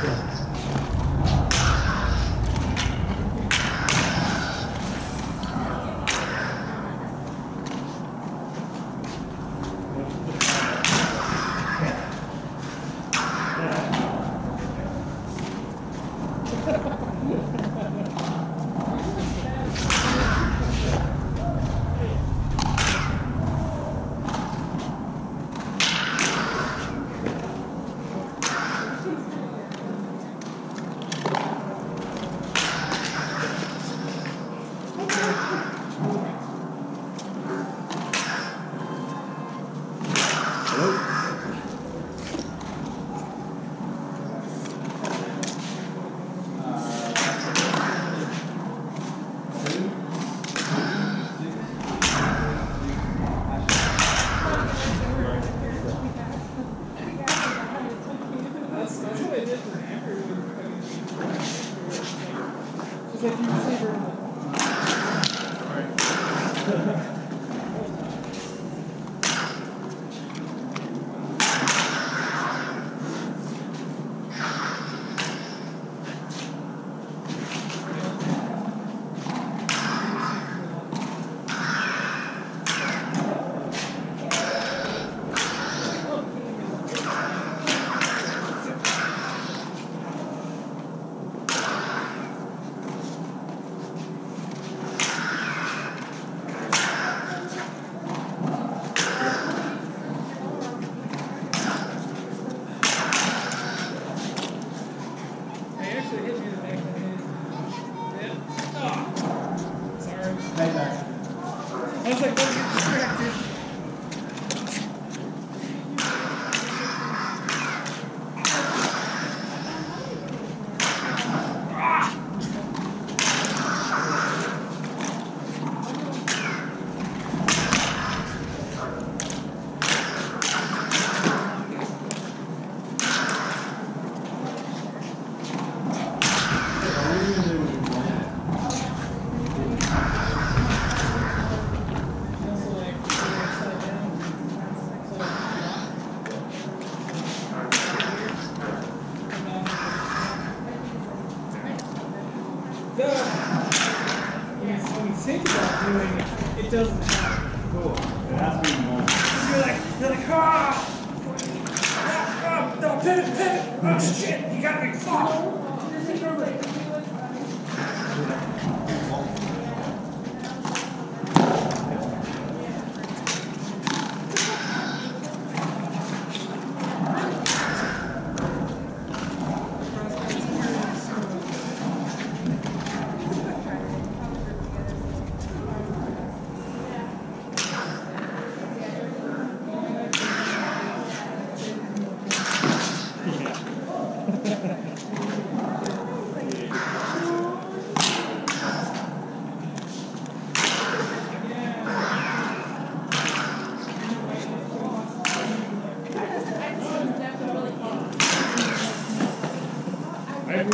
Yeah. How's that going to get It doesn't sound cool. It has to be more. You're like, you're like, ah! Ah, ah, no, pivot, pivot! Oh, mm-hmm. shit!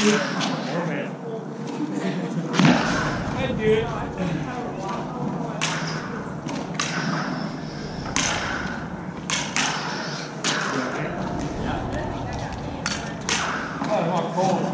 Hey, dude. Oh, cold.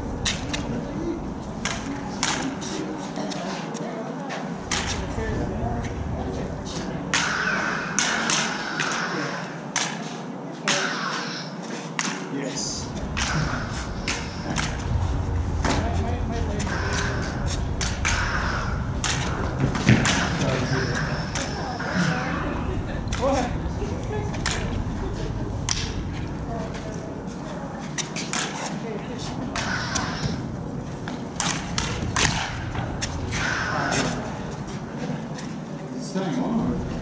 estranho, não?